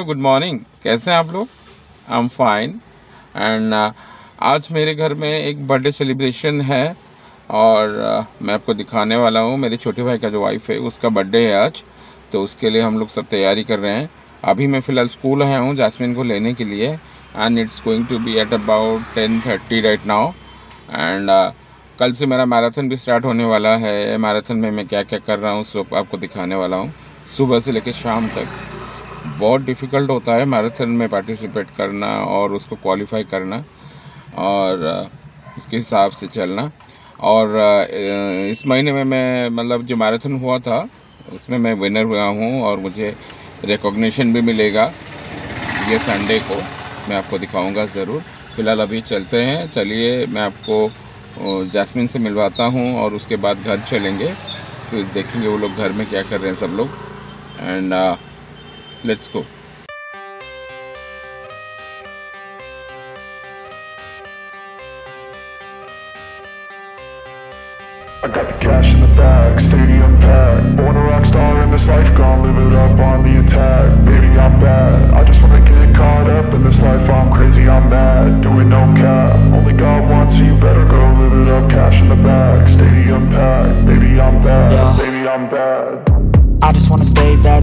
Hello good morning. कैसे हैं आप लोग? आई एम फाइन एंड आज मेरे घर में एक बर्थडे सेलिब्रेशन है और uh, मैं आपको दिखाने वाला हूँ। मेरे छोटे भाई का जो वाइफ है उसका बर्थडे है आज। तो उसके लिए हम लोग सब तैयारी कर रहे हैं। अभी मैं फ़िलहाल स्कूल आया हूँ जासमिन को लेने के लिए। And it's going to be at about ten thirty right now and कल से मेरा मैराथन भी स्टार्ट होने वाला है। मैराथन में मैं क्या क्या कर रहा हूँ सब आपको दिखाने वाला हूँ। सुबह से लेकर शाम तक। बहुत डिफ़िकल्ट होता है मैराथन में पार्टिसिपेट करना और उसको क्वालिफाई करना और उसके हिसाब से चलना। और इस महीने में मैं मतलब जो मैराथन हुआ था, उसमें मैं विनर हुआ हूँ और मुझे रिकॉग्निशन भी मिलेगा। ये संडे को मैं आपको दिखाऊँगा ज़रूर। फ़िलहाल अभी चलते हैं। चलिए मैं आपको जैस्मिन से मिलवाता हूँ और उसके बाद घर चलेंगे। फिर देखेंगे वो लोग घर में क्या कर रहे हैं सब लोग। And Let's go. I got the cash in the bag, stadium packed. Born a rock star in this life, gone live it up on the attack. Baby, I'm bad, I just wanna get caught up in this life. I'm crazy, I'm mad, doing no cap. Only God wants you. Better go live it up, cash in the bag.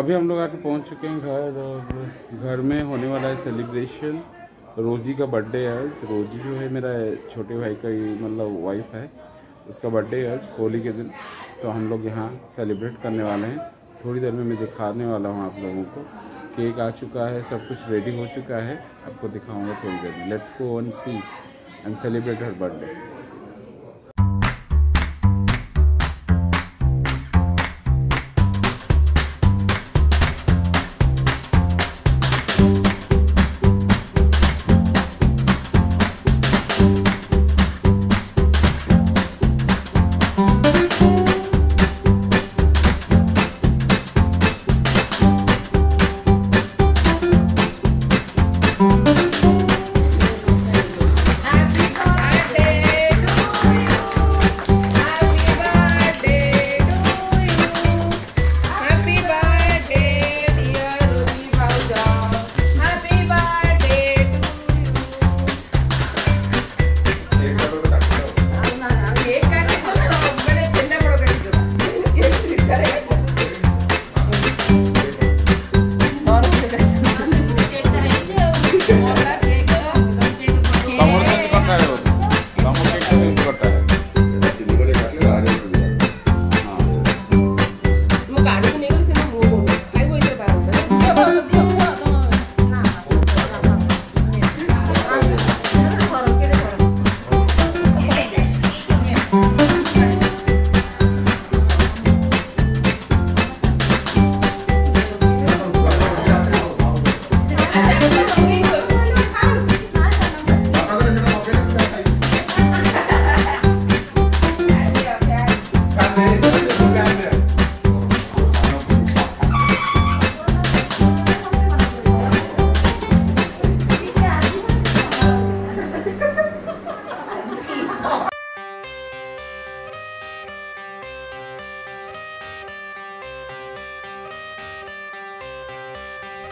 अभी हम लोग आके पहुँच चुके हैं घर और घर में होने वाला है सेलिब्रेशन रोजी का बर्थडे है आज। रोजी जो है मेरा छोटे भाई का ही मतलब वाइफ है। उसका बर्थडे है आज, होली के दिन। तो हम लोग यहाँ सेलिब्रेट करने वाले हैं। थोड़ी देर में मैं दिखाने वाला हूँ आप लोगों को। केक आ चुका है, सब कुछ रेडी हो चुका है। आपको दिखाऊँगा थोड़ी देर में। लेट्स गो वन सी and celebrate her birthday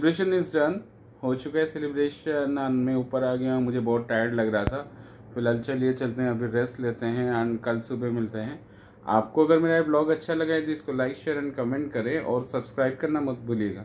celebration is done हो चुका है सेलिब्रेशन मैं ऊपर आ गया मुझे बहुत टायर्ड लग रहा था। फ़िलहाल चलिए, चलते हैं, अभी रेस्ट लेते हैं एंड कल सुबह मिलते हैं। आपको अगर मेरा ब्लॉग अच्छा लगा है तो इसको लाइक शेयर एंड कमेंट करें और सब्सक्राइब करना मत भूलिएगा।